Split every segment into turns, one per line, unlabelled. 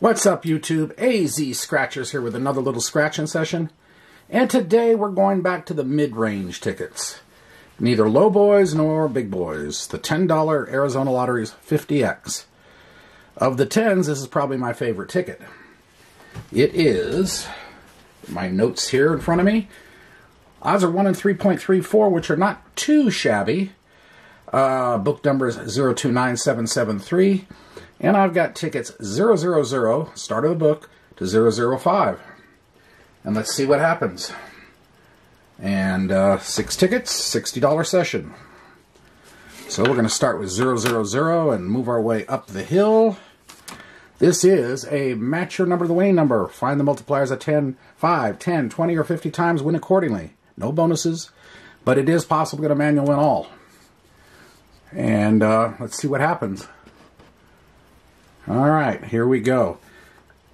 What's up, YouTube? AZ Scratchers here with another little scratching session. And today we're going back to the mid-range tickets. Neither low boys nor big boys. The $10 Arizona Lottery's 50X. Of the 10s, this is probably my favorite ticket. It is, my notes here in front of me, odds are 1 in 3.34, which are not too shabby. Uh, book number is 029773. And I've got tickets 000, start of the book, to 005. And let's see what happens. And uh, six tickets, $60 session. So we're going to start with 000 and move our way up the hill. This is a match your number the winning number. Find the multipliers at 10, 5, 10, 20, or 50 times. Win accordingly. No bonuses, but it is possible to get a manual win all. And uh, let's see what happens. All right, here we go.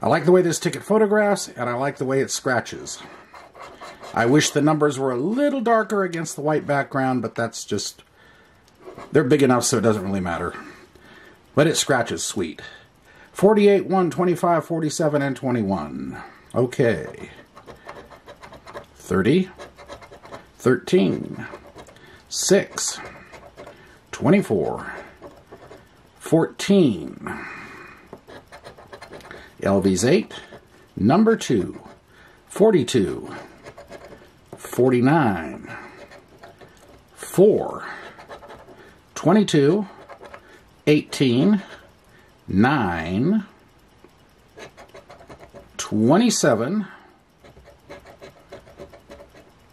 I like the way this ticket photographs, and I like the way it scratches. I wish the numbers were a little darker against the white background, but that's just... They're big enough so it doesn't really matter. But it scratches sweet. 48, 1, 25, 47, and 21. Okay. 30, 13, 6, 24, 14, LV's 8, number 2, 42, 49, 4, 22, 18, 9, 27,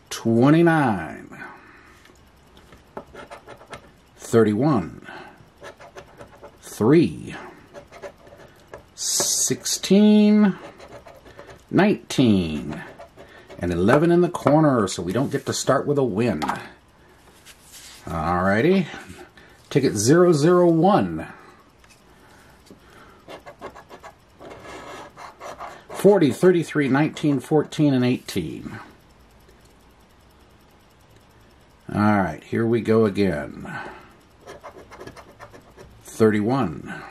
29, 31, 3, 16, 19, and 11 in the corner, so we don't get to start with a win. Alrighty. Ticket 001. 40, 33, 19, 14, and 18. Alright, here we go again. 31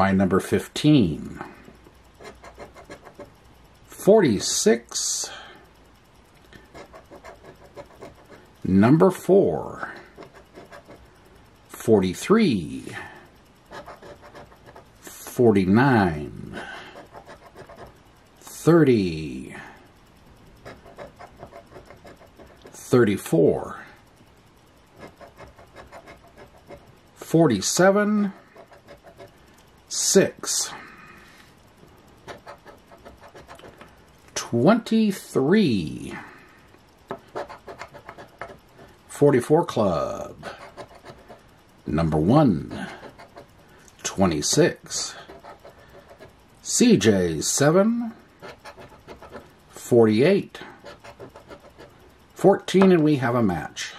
my number 15. 46. Number 4. 43. 49. 30. 34. 47 six. 23. 44 Club. Number 1. 26. CJ 7. 48. 14 and we have a match.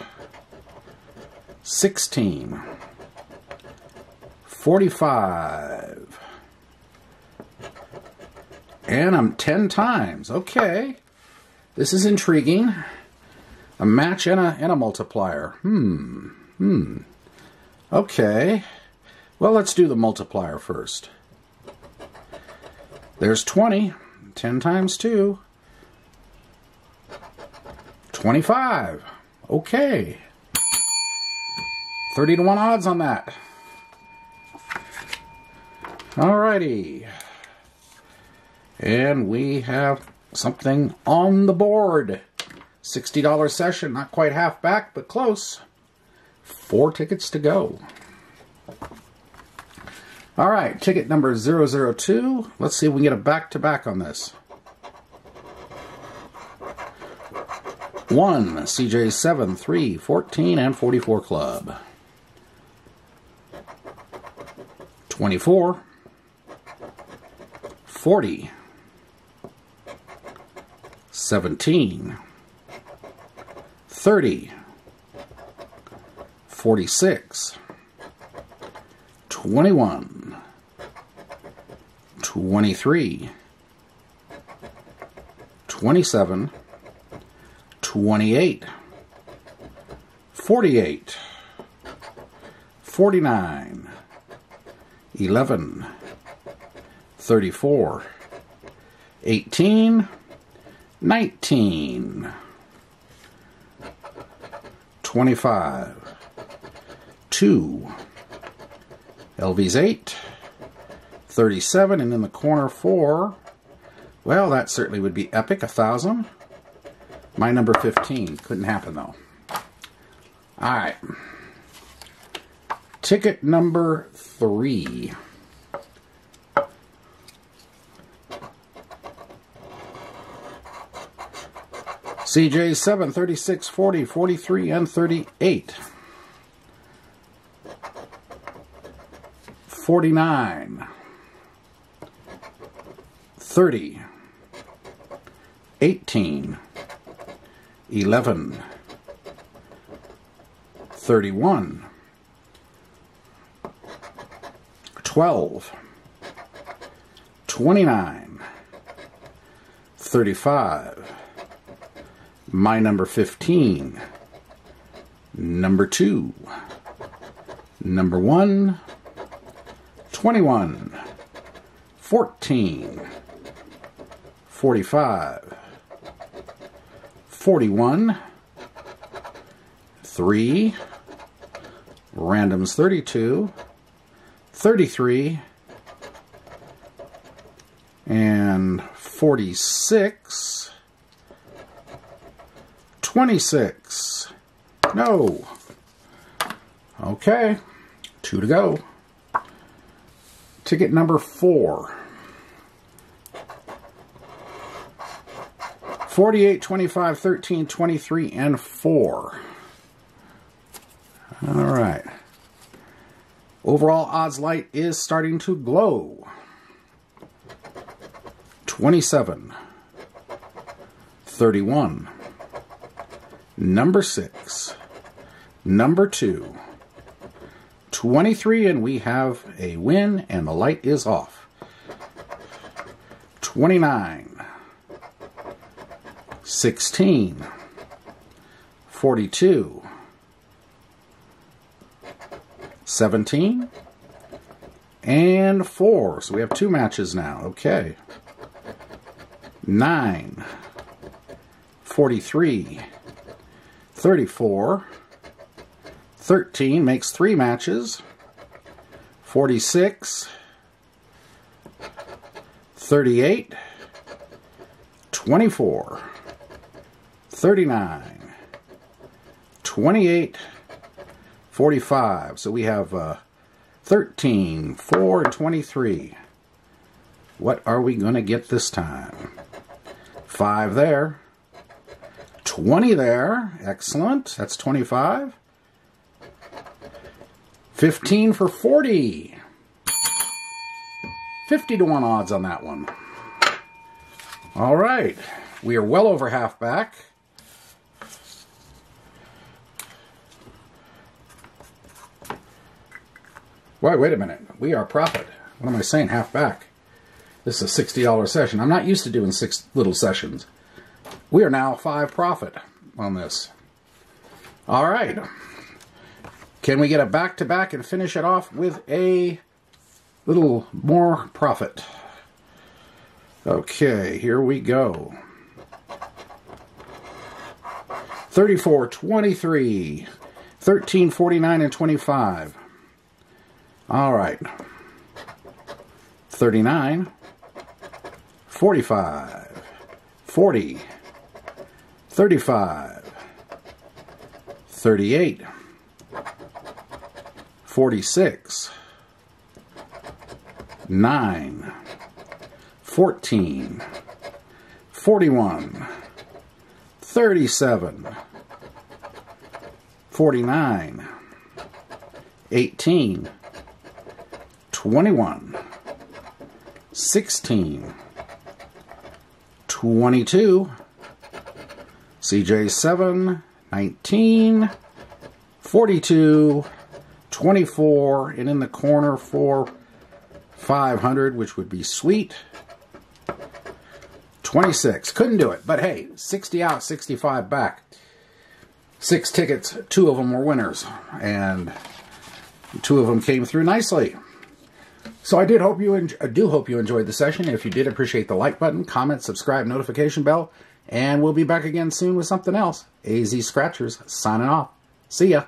16. 45. And I'm 10 times. Okay. This is intriguing. A match and a, and a multiplier. Hmm. Hmm. Okay. Well, let's do the multiplier first. There's 20. 10 times 2. 25. Okay. 30 to 1 odds on that. Alrighty. And we have something on the board. $60 session, not quite half back, but close. Four tickets to go. All right, ticket number 002. Let's see if we can get a back-to-back -back on this. One, CJ 7, 3, 14, and 44 Club. 24, 40, 17, 30, 46, 21, 23, 27, 28, 48, 49, 11, 34, 18, 19, 25, 2, LV's 8, 37, and in the corner 4, well, that certainly would be epic, a 1,000. My number 15. Couldn't happen, though. All right. Ticket number 3. CJ 7, 36, 40, 43, and 38. 49. 30. 18. 11. 31. 12. 29. 35 my number 15, number 2, number 1, 21, 14, 45, 41, 3, randoms 32, 33, and 46, 26. No. Okay. Two to go. Ticket number four. 48, 25, 13, 23, and 4. All right. Overall odds light is starting to glow. 27, 31, number 6, number 2, 23, and we have a win, and the light is off. 29, 16, 42, 17, and 4. So we have two matches now. Okay. 9, 43, 34. 13 makes three matches. 46. 38. 24. 39. 28. 45. So we have uh, 13, 4, and 23. What are we going to get this time? 5 there. 20 there. Excellent. That's 25. 15 for 40. 50 to 1 odds on that one. All right. We are well over half back. Wait, wait a minute. We are profit. What am I saying? Half back. This is a $60 session. I'm not used to doing six little sessions. We are now five profit on this. All right. Can we get a back-to-back -back and finish it off with a little more profit? Okay, here we go. 34, 23, 13, 49, and 25. All right. 39, 45, 40, 35, 38, 46, 9, 14, 41, 37, 49, 18, 21, 16, 22, CJ 7, 19, 42, 24, and in the corner for 500, which would be sweet. 26. Couldn't do it, but hey, 60 out, 65 back. Six tickets, two of them were winners, and two of them came through nicely. So I did hope you I do hope you enjoyed the session. If you did, appreciate the like button, comment, subscribe, notification bell, and we'll be back again soon with something else. AZ Scratchers signing off. See ya.